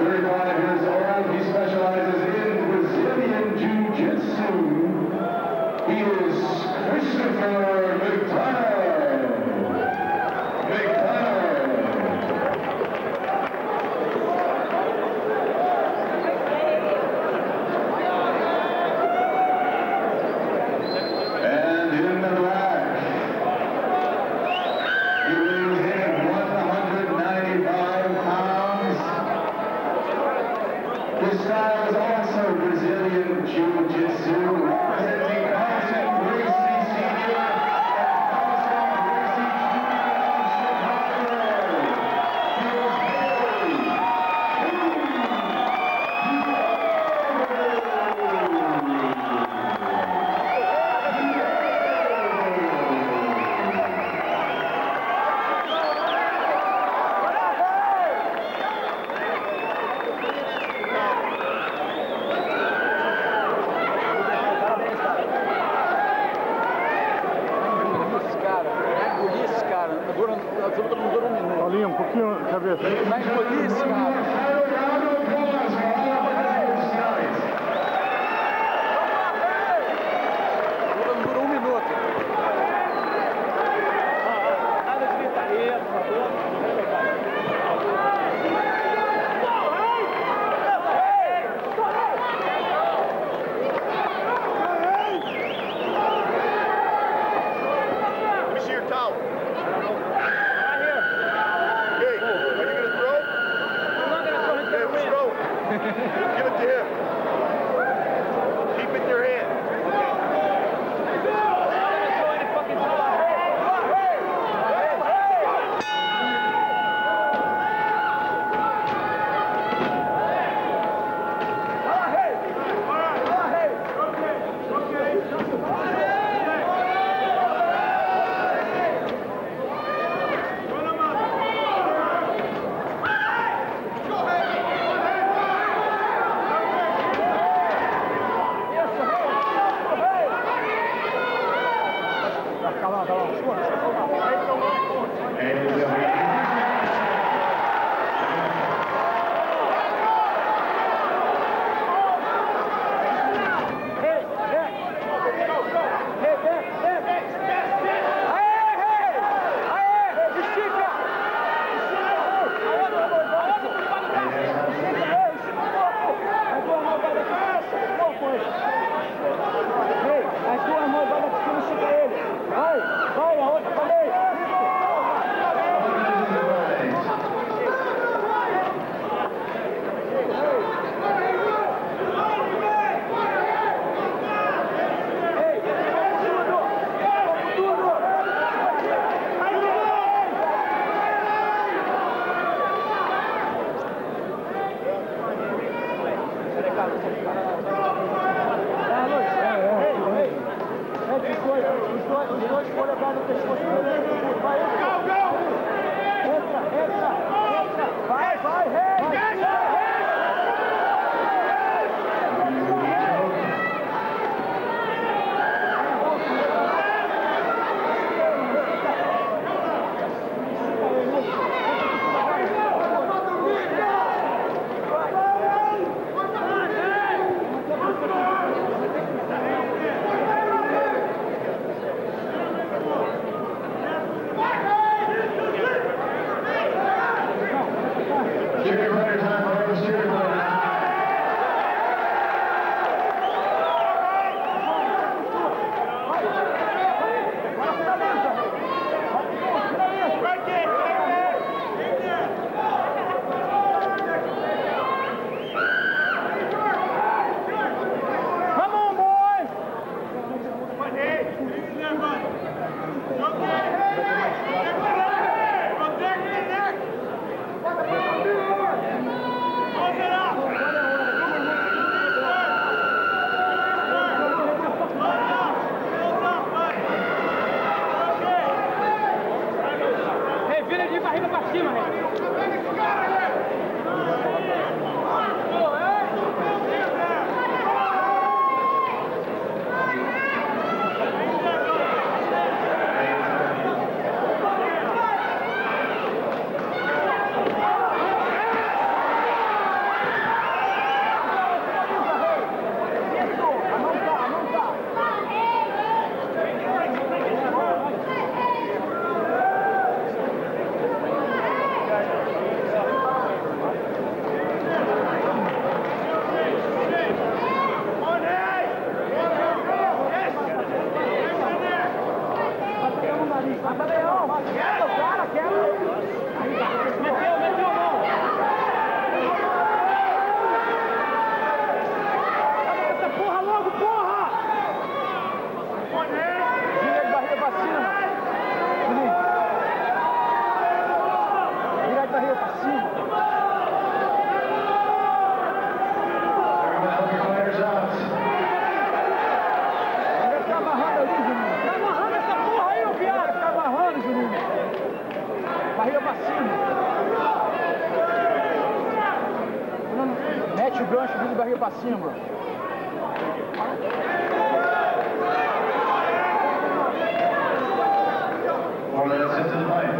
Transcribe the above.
Nearby his own, he specializes in Brazilian Jiu-Jitsu. He is Christopher durante, absolutamente um um pouquinho, cabeça. κάνετε gancho de barriga pra cima. Four minutes into the